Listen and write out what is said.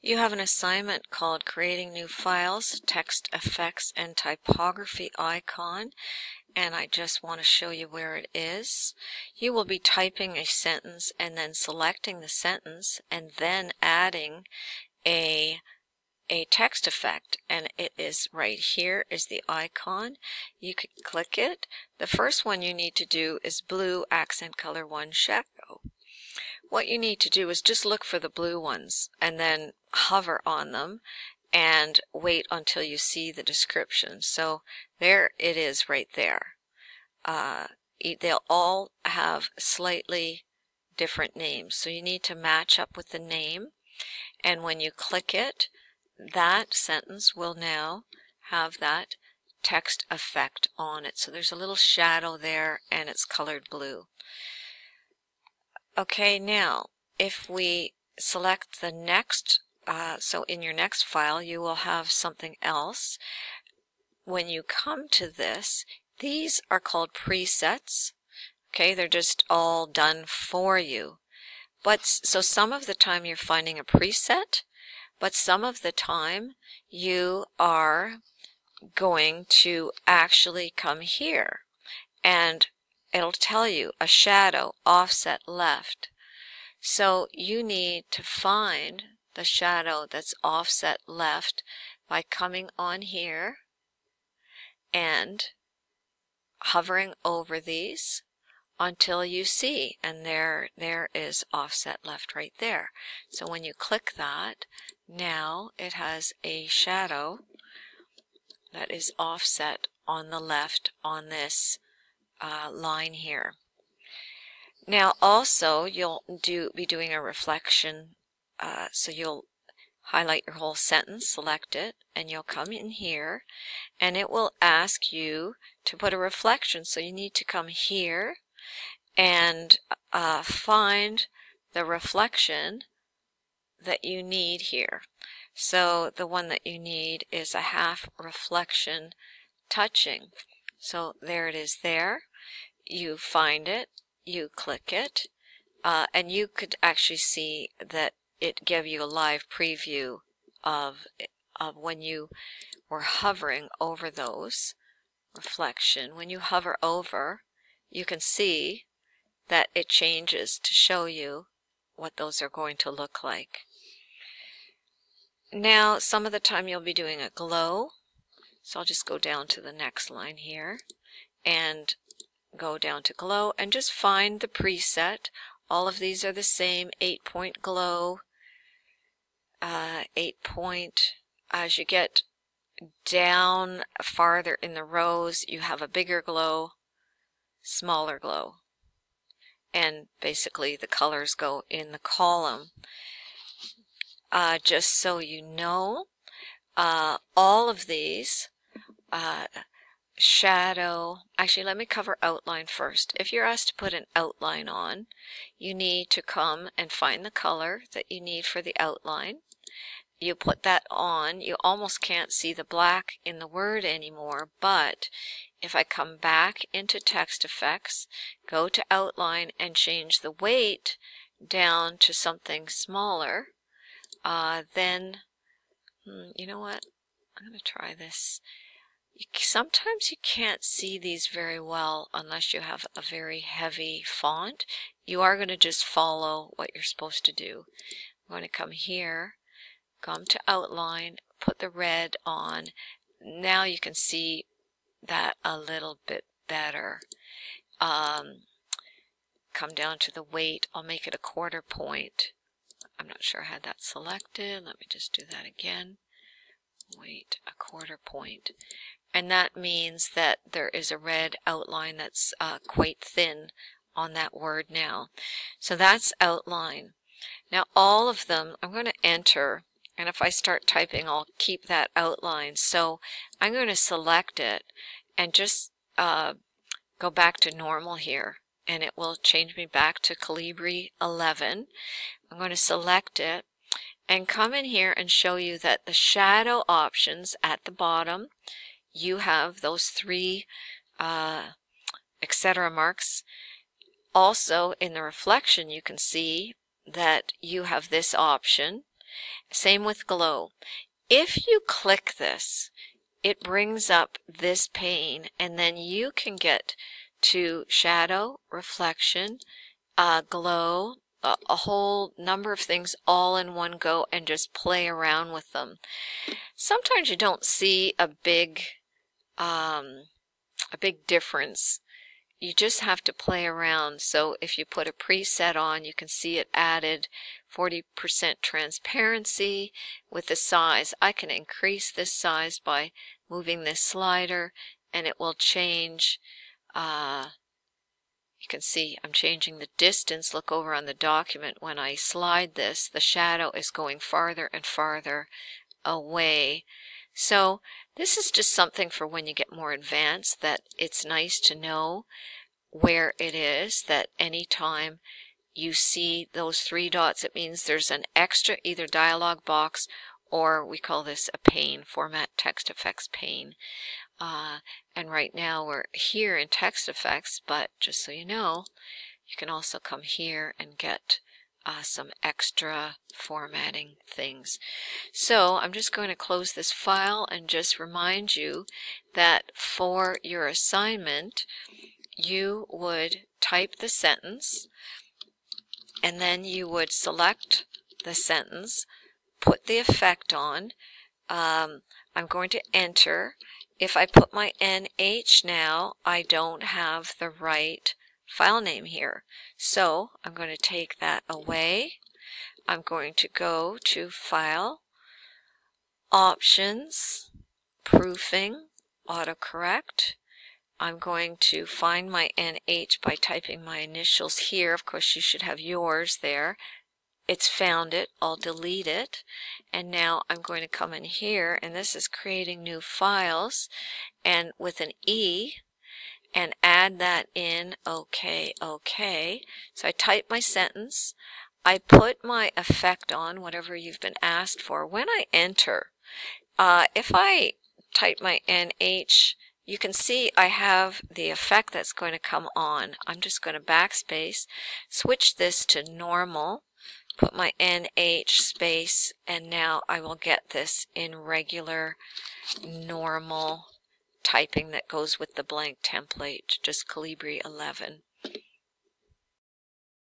You have an assignment called Creating New Files, Text Effects, and Typography Icon, and I just want to show you where it is. You will be typing a sentence and then selecting the sentence and then adding a a text effect and it is right here is the icon. You can click it. The first one you need to do is blue accent color one shadow what you need to do is just look for the blue ones and then hover on them and wait until you see the description. So there it is right there. Uh, they'll all have slightly different names. So you need to match up with the name. And when you click it, that sentence will now have that text effect on it. So there's a little shadow there and it's colored blue. Okay, now if we select the next uh, so in your next file, you will have something else. When you come to this, these are called presets. Okay, they're just all done for you. But so some of the time you're finding a preset, but some of the time you are going to actually come here and it'll tell you a shadow offset left. So you need to find the shadow that's offset left by coming on here and hovering over these until you see and there there is offset left right there so when you click that now it has a shadow that is offset on the left on this uh, line here now also you'll do be doing a reflection uh, so you'll highlight your whole sentence, select it, and you'll come in here and it will ask you to put a reflection. So you need to come here and uh, find the reflection that you need here. So the one that you need is a half reflection touching. So there it is there. You find it, you click it, uh, and you could actually see that it gave you a live preview of, of when you were hovering over those reflection. When you hover over, you can see that it changes to show you what those are going to look like. Now, some of the time you'll be doing a glow. So I'll just go down to the next line here and go down to glow and just find the preset. All of these are the same, 8 point glow, uh, 8 point. As you get down farther in the rows, you have a bigger glow, smaller glow. And basically the colors go in the column. Uh, just so you know, uh, all of these, uh, shadow, actually let me cover outline first. If you're asked to put an outline on, you need to come and find the color that you need for the outline you put that on, you almost can't see the black in the word anymore, but if I come back into text effects, go to outline and change the weight down to something smaller, uh, then, hmm, you know what, I'm going to try this. Sometimes you can't see these very well unless you have a very heavy font. You are going to just follow what you're supposed to do. I'm going to come here come to outline, put the red on. Now you can see that a little bit better. Um, come down to the weight. I'll make it a quarter point. I'm not sure I had that selected. Let me just do that again. Weight, a quarter point. And that means that there is a red outline that's uh, quite thin on that word now. So that's outline. Now all of them, I'm going to enter and if I start typing, I'll keep that outline. So I'm going to select it and just uh, go back to normal here. And it will change me back to Calibri 11. I'm going to select it and come in here and show you that the shadow options at the bottom, you have those three uh, etc. marks. Also in the reflection, you can see that you have this option Same with glow. If you click this, it brings up this pane and then you can get to shadow, reflection, uh, glow, a, a, whole number of things all in one go and just play around with them. Sometimes you don't see a big, um, a big difference. You just have to play around. So if you put a preset on, you can see it added 40% transparency with the size. I can increase this size by moving this slider and it will change uh, you can see I'm changing the distance. Look over on the document. When I slide this, the shadow is going farther and farther away. So this is just something for when you get more advanced that it's nice to know where it is, that any time you see those three dots, it means there's an extra either dialog box or we call this a pane, format text effects pane. Uh, and right now we're here in text effects, but just so you know, you can also come here and get uh, some extra formatting things. So I'm just going to close this file and just remind you that for your assignment, you would type the sentence and then you would select the sentence, put the effect on. Um, I'm going to enter. If I put my NH now, I don't have the right file name here. So I'm going to take that away. I'm going to go to File, Options, Proofing, Autocorrect. I'm going to find my NH by typing my initials here. Of course, you should have yours there. It's found it. I'll delete it. And now I'm going to come in here, and this is creating new files. And with an E, and add that in, okay, okay. So I type my sentence. I put my effect on, whatever you've been asked for. When I enter, uh, if I type my NH, you can see I have the effect that's going to come on. I'm just going to backspace, switch this to normal, put my NH space, and now I will get this in regular, normal typing that goes with the blank template, just Calibri 11.